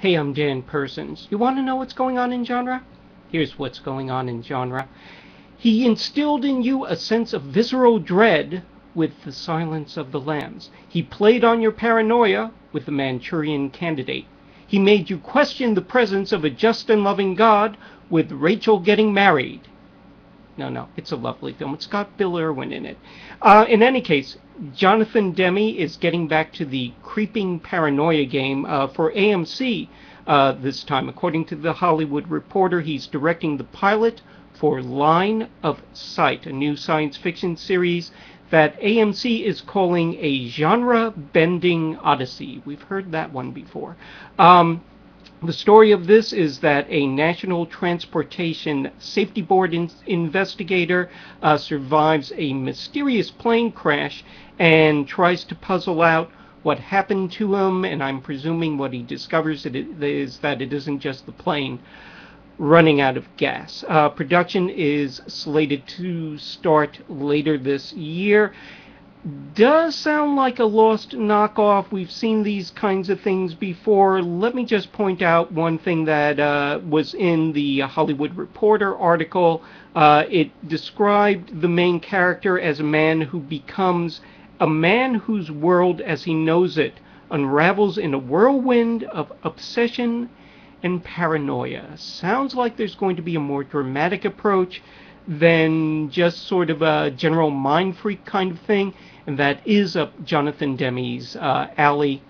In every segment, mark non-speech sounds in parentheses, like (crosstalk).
Hey, I'm Dan Persons. You want to know what's going on in genre? Here's what's going on in genre. He instilled in you a sense of visceral dread with The Silence of the Lambs. He played on your paranoia with The Manchurian Candidate. He made you question the presence of a just and loving God with Rachel getting married. No, no, it's a lovely film. It's got Bill Irwin in it. Uh, in any case, Jonathan Demme is getting back to the creeping paranoia game uh, for AMC uh, this time. According to the Hollywood Reporter, he's directing the pilot for Line of Sight, a new science fiction series that AMC is calling a genre bending odyssey. We've heard that one before. Um, the story of this is that a National Transportation Safety Board in- investigator uh, survives a mysterious plane crash and tries to puzzle out what happened to him. And I'm presuming what he discovers is that it isn't just the plane running out of gas. Uh, production is slated to start later this year does sound like a lost knockoff. We've seen these kinds of things before. Let me just point out one thing that uh, was in the Hollywood Reporter article. Uh, it described the main character as a man who becomes a man whose world as he knows it unravels in a whirlwind of obsession and paranoia. Sounds like there's going to be a more dramatic approach than just sort of a general mind freak kind of thing, and that is up Jonathan Demme's uh, alley.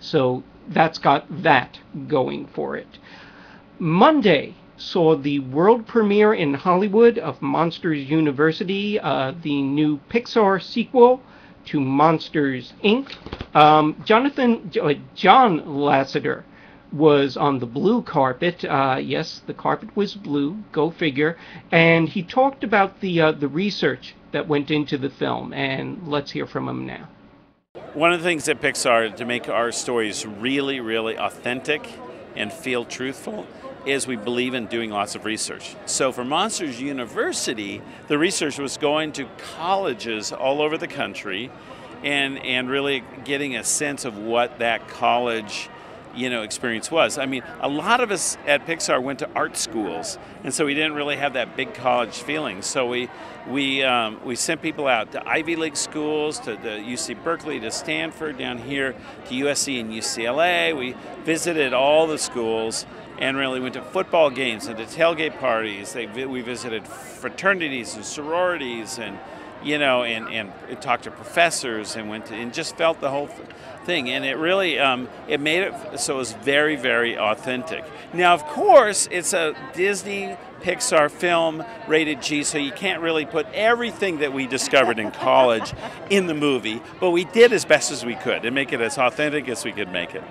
So that's got that going for it. Monday saw the world premiere in Hollywood of Monsters University, uh, the new Pixar sequel to Monsters Inc. Um, Jonathan uh, John Lasseter was on the blue carpet. Uh, yes, the carpet was blue. Go figure. And he talked about the uh, the research that went into the film. And let's hear from him now. One of the things at Pixar to make our stories really, really authentic and feel truthful is we believe in doing lots of research. So for Monsters University, the research was going to colleges all over the country and, and really getting a sense of what that college you know experience was. I mean, a lot of us at Pixar went to art schools, and so we didn't really have that big college feeling. So we we um, we sent people out to Ivy League schools, to the UC Berkeley, to Stanford, down here to USC and UCLA. We visited all the schools and really went to football games and to tailgate parties. They, we visited fraternities and sororities and you know, and, and talked to professors and went to, and just felt the whole thing. And it really, um, it made it so it was very, very authentic. Now, of course, it's a Disney Pixar film rated G, so you can't really put everything that we discovered in college (laughs) in the movie, but we did as best as we could and make it as authentic as we could make it.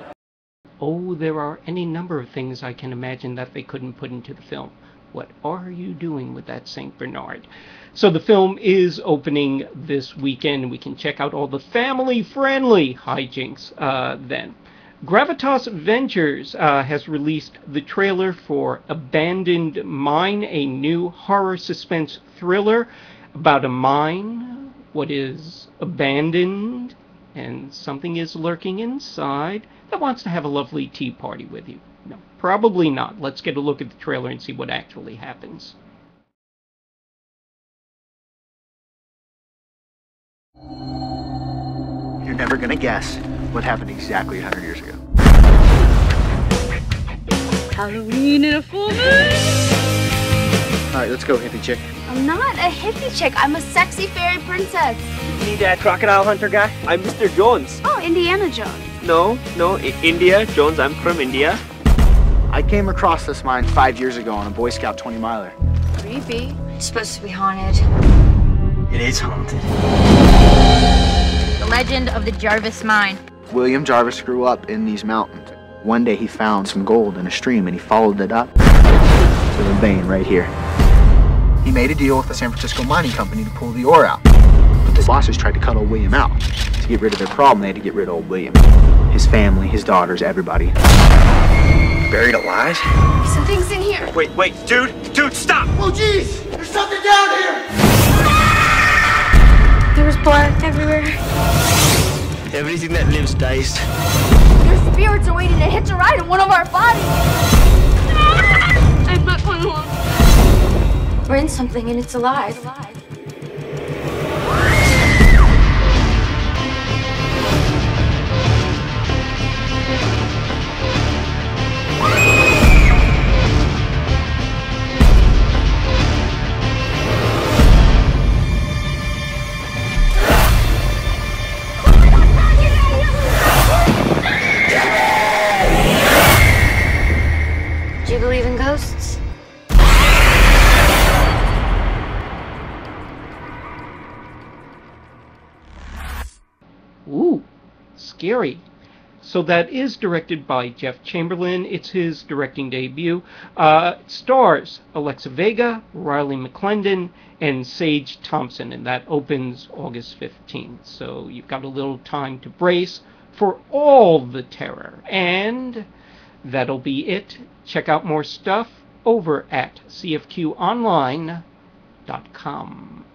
Oh, there are any number of things I can imagine that they couldn't put into the film. What are you doing with that St. Bernard? So the film is opening this weekend. We can check out all the family-friendly hijinks uh, then. Gravitas Ventures uh, has released the trailer for Abandoned Mine, a new horror suspense thriller about a mine, what is abandoned, and something is lurking inside that wants to have a lovely tea party with you. No, probably not. Let's get a look at the trailer and see what actually happens. You're never gonna guess what happened exactly 100 years ago. Halloween in a full moon! Alright, let's go, hippie chick. I'm not a hippie chick. I'm a sexy fairy princess. You Need that crocodile hunter guy? I'm Mr. Jones. Oh, Indiana Jones. No, no, I India. Jones, I'm from India. I came across this mine five years ago on a Boy Scout 20 miler. Creepy. It's supposed to be haunted. It is haunted. The legend of the Jarvis Mine. William Jarvis grew up in these mountains. One day he found some gold in a stream and he followed it up to the vein right here. He made a deal with the San Francisco Mining Company to pull the ore out. But the bosses tried to cut old William out. To get rid of their problem, they had to get rid of old William. His family, his daughters, everybody buried alive? Something's in here. Wait, wait, dude, dude, stop! Oh, jeez, there's something down here! There was blood everywhere. Everything that lives dies. Their spirits are waiting to hitch a ride in one of our bodies. I'm not going alone. We're in something and it's alive. It's alive. Scary. So that is directed by Jeff Chamberlain. It's his directing debut. Uh, stars Alexa Vega, Reiley McClendon, and Saige Thompson, and that opens August 15th. So you've got a little time to brace for all the terror. And that'll be it. Check out more stuff over at cfqonline.com.